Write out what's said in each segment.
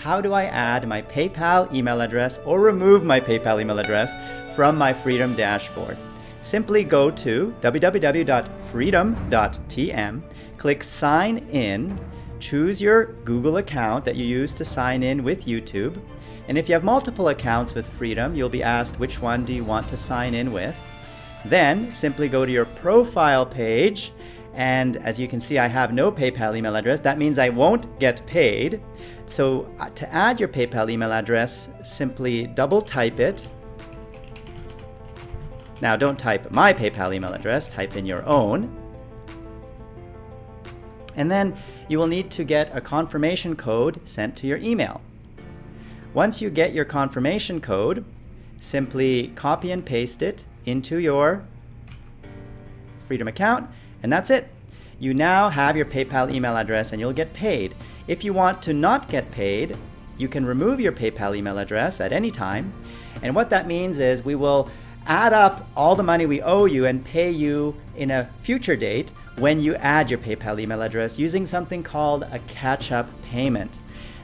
how do I add my PayPal email address or remove my PayPal email address from my Freedom dashboard? Simply go to www.freedom.tm, click Sign In, choose your Google account that you use to sign in with YouTube, and if you have multiple accounts with Freedom, you'll be asked which one do you want to sign in with. Then simply go to your profile page and as you can see, I have no PayPal email address. That means I won't get paid. So uh, to add your PayPal email address, simply double type it. Now don't type my PayPal email address, type in your own. And then you will need to get a confirmation code sent to your email. Once you get your confirmation code, simply copy and paste it into your Freedom account, and that's it. You now have your PayPal email address and you'll get paid. If you want to not get paid, you can remove your PayPal email address at any time. And what that means is we will add up all the money we owe you and pay you in a future date when you add your PayPal email address using something called a catch up payment.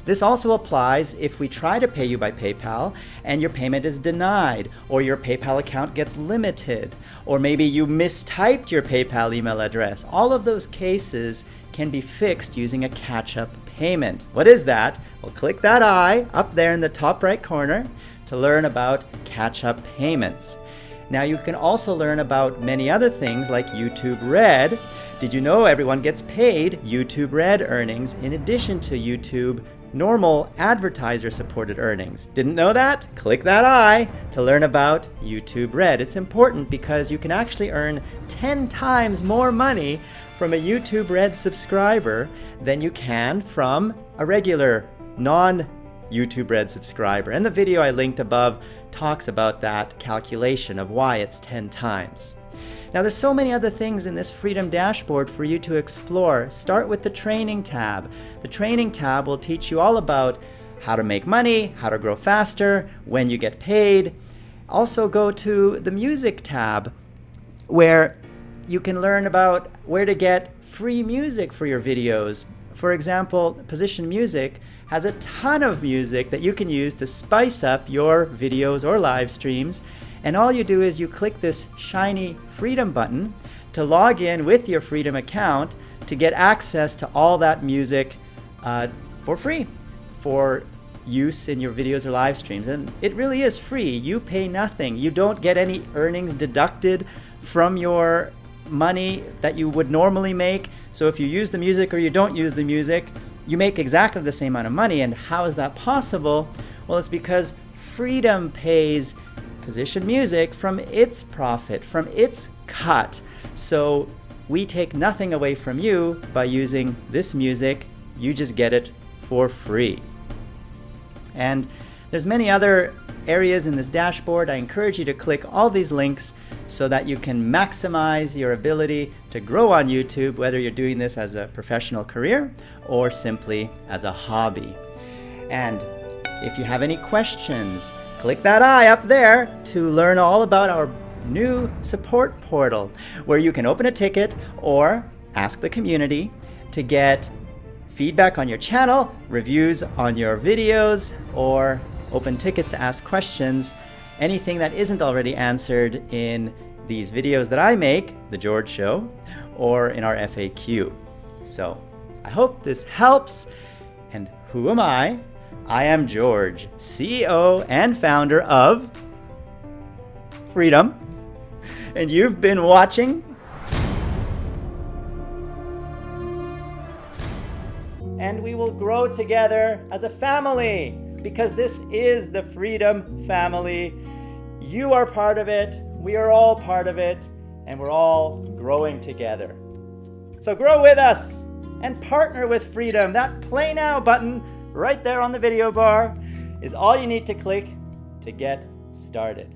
This also applies if we try to pay you by PayPal and your payment is denied, or your PayPal account gets limited, or maybe you mistyped your PayPal email address. All of those cases can be fixed using a catch up payment. What is that? Well, click that eye up there in the top right corner to learn about catch up payments. Now, you can also learn about many other things like YouTube Red. Did you know everyone gets paid YouTube Red earnings in addition to YouTube normal advertiser supported earnings. Didn't know that? Click that eye to learn about YouTube Red. It's important because you can actually earn 10 times more money from a YouTube Red subscriber than you can from a regular non YouTube Red subscriber. And the video I linked above talks about that calculation of why it's 10 times. Now there's so many other things in this Freedom dashboard for you to explore. Start with the training tab. The training tab will teach you all about how to make money, how to grow faster, when you get paid. Also go to the music tab where you can learn about where to get free music for your videos. For example, Position Music has a ton of music that you can use to spice up your videos or live streams and all you do is you click this shiny Freedom button to log in with your Freedom account to get access to all that music uh, for free for use in your videos or live streams. And it really is free. You pay nothing. You don't get any earnings deducted from your money that you would normally make. So if you use the music or you don't use the music, you make exactly the same amount of money. And how is that possible? Well, it's because Freedom pays Position Music from its profit, from its cut. So we take nothing away from you by using this music. You just get it for free. And there's many other areas in this dashboard. I encourage you to click all these links so that you can maximize your ability to grow on YouTube, whether you're doing this as a professional career or simply as a hobby. And if you have any questions, click that eye up there to learn all about our new support portal where you can open a ticket or ask the community to get feedback on your channel, reviews on your videos, or open tickets to ask questions, anything that isn't already answered in these videos that I make, The George Show, or in our FAQ. So I hope this helps. And who am I I am George, CEO and founder of Freedom, and you've been watching. And we will grow together as a family because this is the Freedom family. You are part of it, we are all part of it, and we're all growing together. So grow with us and partner with Freedom. That Play Now button right there on the video bar is all you need to click to get started.